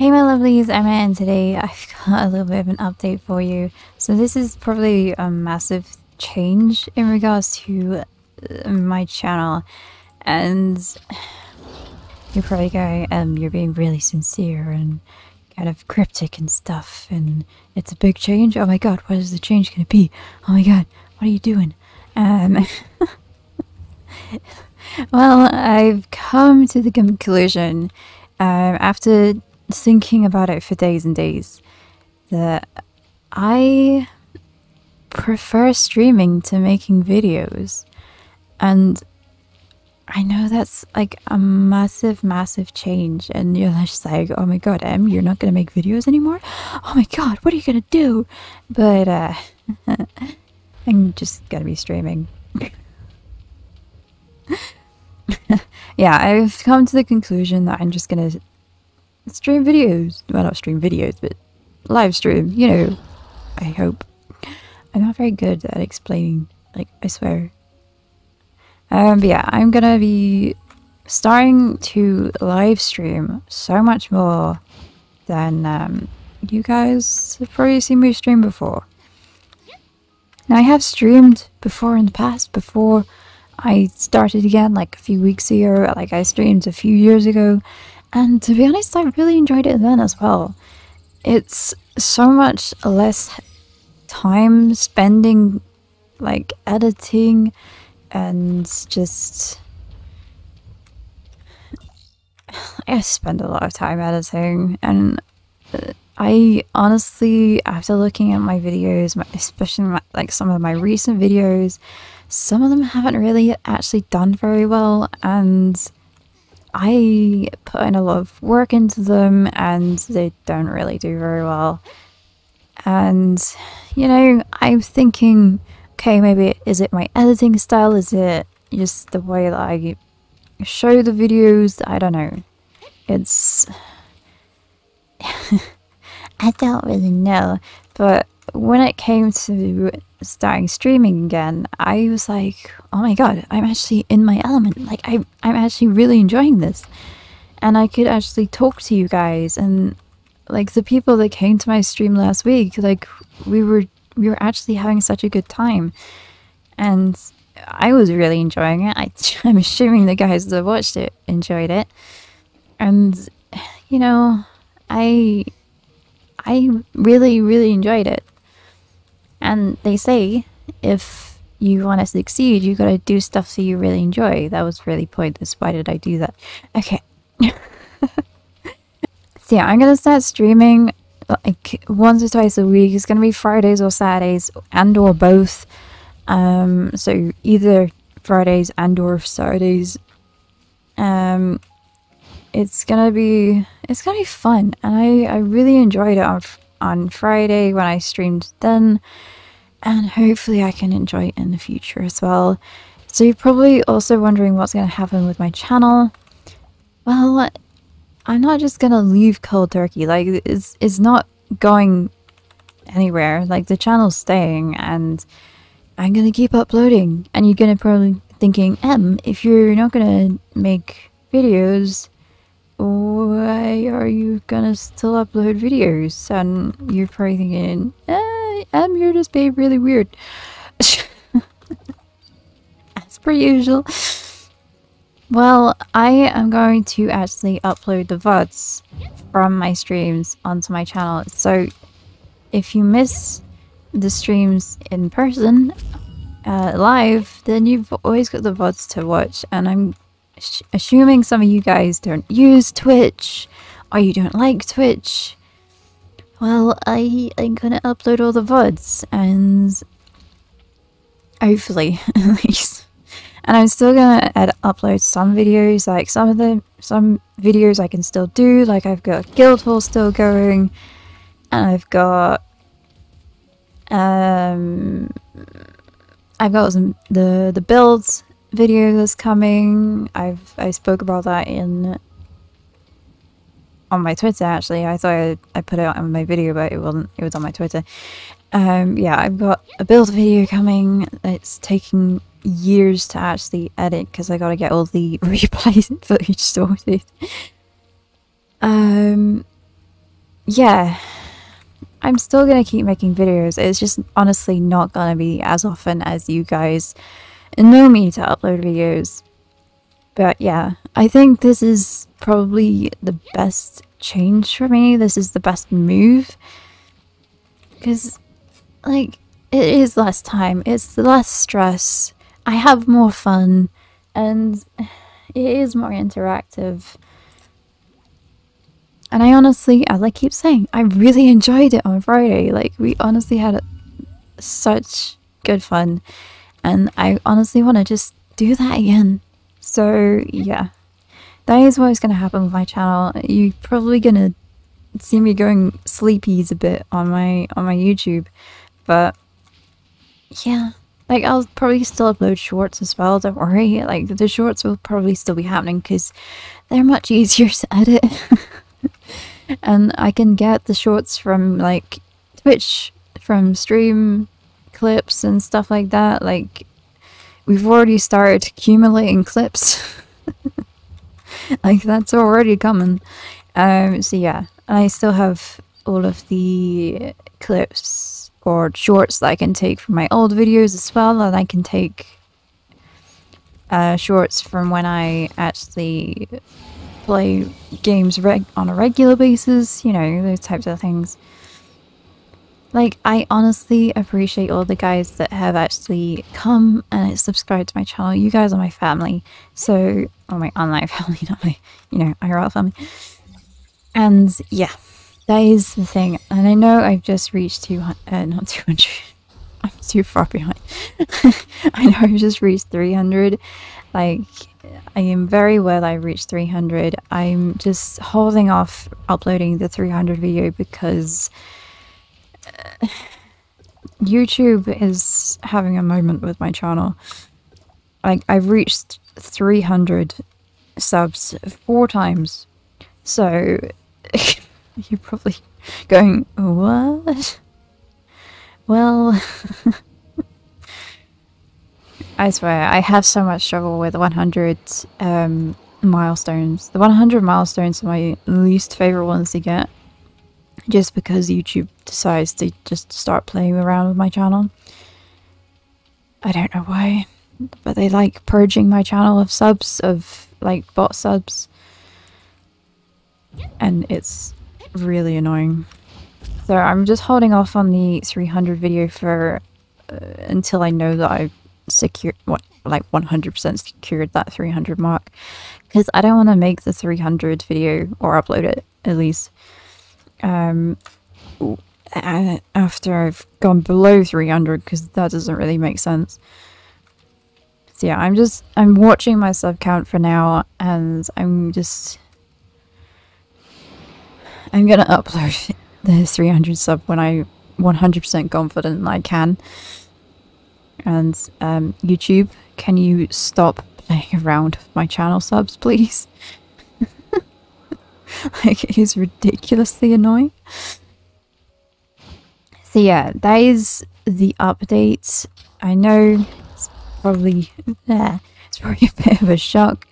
Hey my lovelies, I'm Emma and today I've got a little bit of an update for you. So this is probably a massive change in regards to uh, my channel and you're probably going, um, you're being really sincere and kind of cryptic and stuff and it's a big change. Oh my god, what is the change gonna be? Oh my god, what are you doing? Um, well, I've come to the conclusion um, after thinking about it for days and days that I prefer streaming to making videos. And I know that's like a massive, massive change. And you're just like, oh my god, Em, you're not to make videos anymore? Oh my god, what are you to do? But uh, I'm just to be streaming. yeah, I've come to the conclusion that I'm just to stream videos. Well, not stream videos, but live stream, you know. I hope. I'm not very good at explaining, like, I swear. Um, but yeah, I'm gonna be starting to live stream so much more than um, you guys have probably seen me stream before. Now, I have streamed before in the past, before I started again, like a few weeks ago, like I streamed a few years ago, and to be honest, I really enjoyed it then as well. It's so much less time spending like editing and just I spend a lot of time editing and uh, I honestly after looking at my videos especially my, like some of my recent videos some of them haven't really actually done very well and I put in a lot of work into them and they don't really do very well. And, you know, I'm thinking, okay, maybe is it my editing style? Is it just the way that I show the videos? I don't know. It's. I don't really know. But when it came to starting streaming again, I was like, oh my god, I'm actually in my element. Like, I, I'm actually really enjoying this. And I could actually talk to you guys. And, like, the people that came to my stream last week, like, we were, we were actually having such a good time. And I was really enjoying it. I, I'm assuming the guys that watched it enjoyed it. And, you know, I, I really, really enjoyed it. And they say if you want to succeed, you gotta do stuff that you really enjoy. That was really pointless. Why did I do that? Okay. so yeah, I'm gonna start streaming like once or twice a week. It's gonna be Fridays or Saturdays and or both. Um, so either Fridays and or Saturdays. Um, it's gonna be it's gonna be fun, and I I really enjoyed it on Friday when I streamed then, and hopefully I can enjoy it in the future as well. So you're probably also wondering what's going to happen with my channel. Well, I'm not just going to leave cold turkey. Like, it's, it's not going anywhere. Like, the channel's staying, and I'm going to keep uploading. And you're going to probably thinking, Em, if you're not going to make videos, why are you gonna still upload videos? And you're probably thinking, eh, I'm here to be really weird. As per usual. Well, I am going to actually upload the VODs from my streams onto my channel. So if you miss the streams in person, uh, live, then you've always got the VODs to watch. And I'm assuming some of you guys don't use Twitch or you don't like Twitch, well, I I'm gonna upload all the VODs and hopefully at least. And I'm still gonna add, upload some videos, like some of the some videos I can still do, like I've got Guildhall still going, and I've got um I've got some the the builds video that's coming. I've I spoke about that in on my Twitter actually. I thought I, I put it on my video, but it wasn't. It was on my Twitter. Um, yeah, I've got a build video coming. It's taking years to actually edit because I got to get all the replay footage sorted. Um, yeah, I'm still gonna keep making videos. It's just honestly not gonna be as often as you guys know me to upload videos. But yeah, I think this is probably the best change for me. This is the best move. Because, like, it is less time, it's less stress. I have more fun, and it is more interactive. And I honestly, as I keep saying, I really enjoyed it on Friday. Like, we honestly had such good fun. And I honestly want to just do that again. So, yeah. That is what is going to happen with my channel. You're probably going to see me going sleepies a bit on my on my YouTube. But, yeah. Like, I'll probably still upload shorts as well, don't worry. Like, the shorts will probably still be happening because they're much easier to edit. and I can get the shorts from like Twitch, from stream clips and stuff like that. Like we've already started accumulating clips. like that's already coming. Um so yeah. I still have all of the clips or shorts that I can take from my old videos as well and I can take uh, shorts from when I actually play games on a regular basis, you know, those types of things. Like, I honestly appreciate all the guys that have actually come and subscribed to my channel. You guys are my family. So, or my online family, not my, you know, IRL family. And yeah, that is the thing. And I know I've just reached 200, uh, not 200. I'm too far behind. I know I've just reached 300. Like, I am very well I reached 300. I'm just holding off uploading the 300 video because YouTube is having a moment with my channel. Like, I've reached 300 subs four times. So, you're probably going, what? Well... I swear, I have so much trouble with 100 um, milestones. The 100 milestones are my least favorite ones to get. Just because YouTube decides to just start playing around with my channel. I don't know why. But they like purging my channel of subs, of like bot subs. And it's really annoying. So I'm just holding off on the 300 video for uh, until I know that I've secured what like 100% secured that 300 mark because I don't want to make the 300 video or upload it at least um after I've gone below 300 because that doesn't really make sense so yeah I'm just I'm watching my sub count for now and I'm just I'm gonna upload the 300 sub when I 100% confident I can and um, YouTube, can you stop playing around with my channel subs, please? like, it is ridiculously annoying. So yeah, that is the update. I know it's probably yeah, it's probably a bit of a shock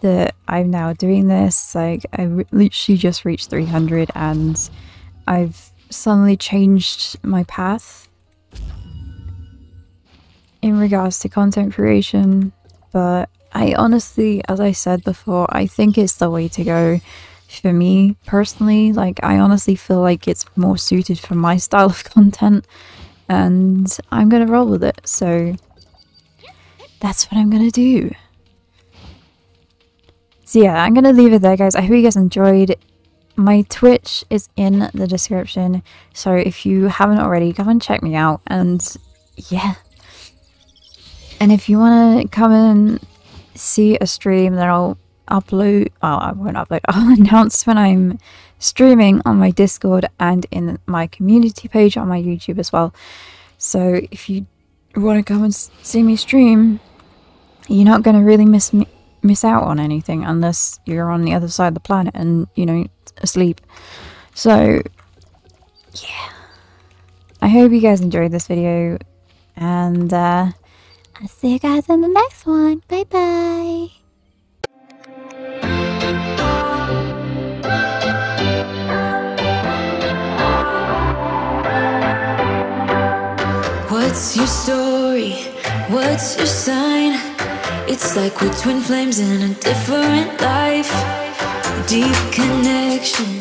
that I'm now doing this. Like I literally just reached 300 and I've suddenly changed my path in regards to content creation, but I honestly, as I said before, I think it's the way to go for me personally. Like, I honestly feel like it's more suited for my style of content, and I'm gonna roll with it. So, that's what I'm gonna do. So, yeah, I'm gonna leave it there, guys. I hope you guys enjoyed. My Twitch is in the description, so if you haven't already, come and check me out. And yeah. And if you want to come and see a stream that I'll upload, oh, I won't upload, I'll announce when I'm streaming on my Discord and in my community page on my YouTube as well. So if you want to come and see me stream, you're not going to really miss me miss out on anything unless you're on the other side of the planet and you know asleep so yeah i hope you guys enjoyed this video and uh I'll see you guys in the next one. Bye bye. What's your story? What's your sign? It's like we're twin flames in a different life. Deep connection